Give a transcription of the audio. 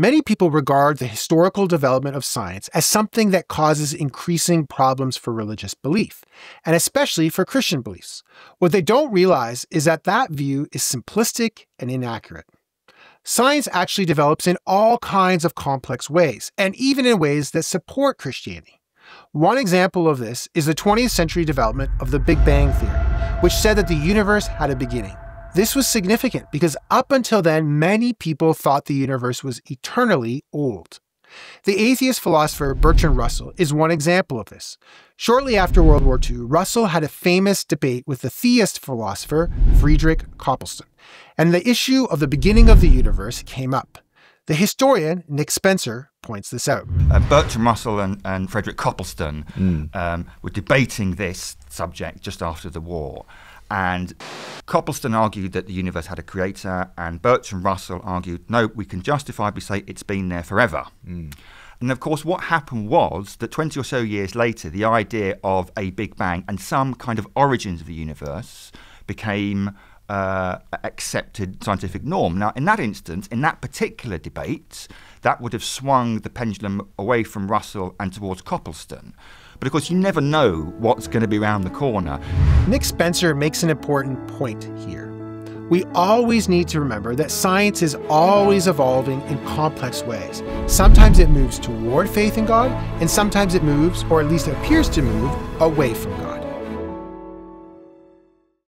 Many people regard the historical development of science as something that causes increasing problems for religious belief, and especially for Christian beliefs. What they don't realize is that that view is simplistic and inaccurate. Science actually develops in all kinds of complex ways, and even in ways that support Christianity. One example of this is the 20th century development of the Big Bang Theory, which said that the universe had a beginning. This was significant because up until then, many people thought the universe was eternally old. The atheist philosopher Bertrand Russell is one example of this. Shortly after World War II, Russell had a famous debate with the theist philosopher Friedrich Copleston, and the issue of the beginning of the universe came up. The historian Nick Spencer points this out. Uh, Bertrand Russell and, and Frederick Copleston mm. um, were debating this subject just after the war. And Copleston argued that the universe had a creator, and Bertrand Russell argued, no, we can justifiably say it's been there forever. Mm. And of course, what happened was that 20 or so years later, the idea of a Big Bang and some kind of origins of the universe became uh, accepted scientific norm. Now, in that instance, in that particular debate, that would have swung the pendulum away from Russell and towards Copleston. But of course, you never know what's going to be around the corner. Nick Spencer makes an important point here. We always need to remember that science is always evolving in complex ways. Sometimes it moves toward faith in God, and sometimes it moves, or at least appears to move, away from God.